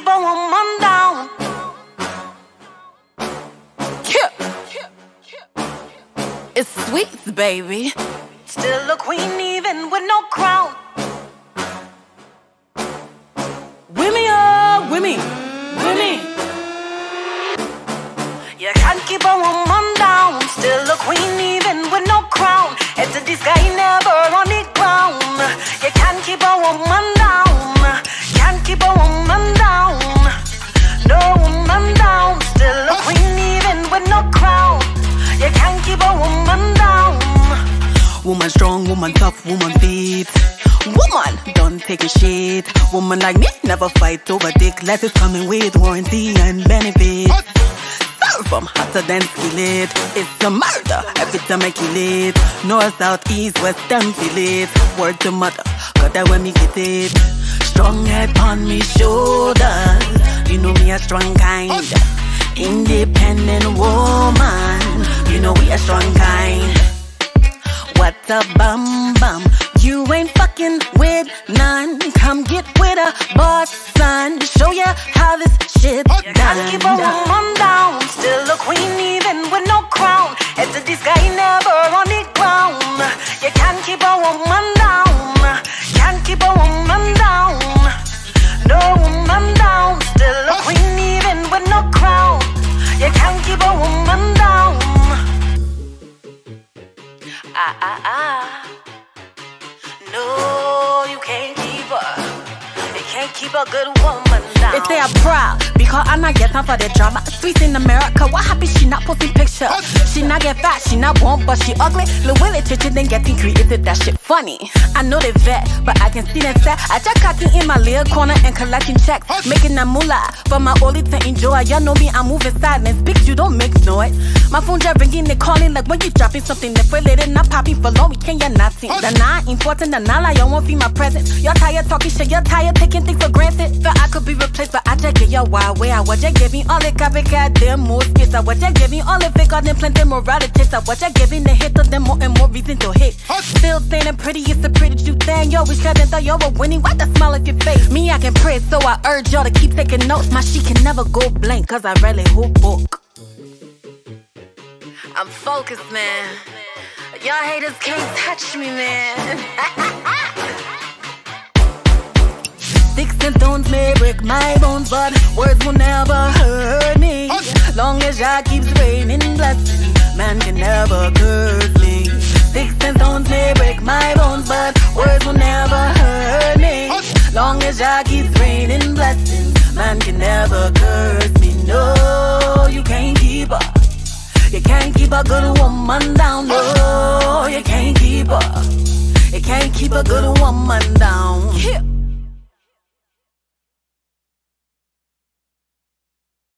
keep a woman down. It's sweet, baby. Still a queen, even with no crown. Women, oh, women, women. You can't keep a woman down. Still a queen, even with no crown. It's a sky never Woman strong, woman tough, woman beat. Woman, don't take a shit. Woman like me never fight over dick. Life is coming with warranty and benefits. Serve from hotter than skillet. It's a murder every time I kill it. North, south, east, west, and feel it. Word to mother, got that when me get it. Strong head on me shoulders. You know me a strong kind. Independent woman. You know we a strong kind. A bum bum. You ain't fucking with none. Come get with a boss, son. Show ya how this You oh, can't done. keep a woman down. Still a queen, even with no crown. It's a sky Ah ah. No, you can't can't keep a good woman down. They say I'm proud because I'm not get time for the drama. Streets in America, what happy she not posting pictures? She not get fat, she not warm, but she ugly. Lil Willie Chichen then getting creative, that shit funny. I know they vet, but I can see them set. I just cocking in my little corner and collecting checks, making that moolah for my only to enjoy. Y'all know me, I'm moving silence, bitch, you don't make noise. My phone just ringing, they calling like when you dropping something. If we're later, not popping for long, we can't get nothing. The not important, the not like y'all won't feel my presence. Y'all tired talking shit, y'all tired taking things for granted. Thought I could be replaced, but I just get your wild way. I was just giving all the copycat, them more skits. I was just giving all the fake, all them plenty morality. I was just giving the hit to them more and more reason to hit. Still standing pretty, it's a pretty true thing. Yo, we said that thought y'all were winning. Why the smile of your face? Me, I can pray, so I urge y'all to keep taking notes. My she can never go blank, cause I really hope book. I'm focused, man. Y'all haters can't touch me, man. Sticks and stones may break my bones, but words will never hurt me. Long as Jah keeps raining blessings, man can never curse me. Sticks and stones may break my bones, but words will never hurt me. Long as Jah keeps raining blessings, man can never curse me. No, you can't keep her. You can't keep a good woman down. No, you can't keep her. You can't keep a good woman down.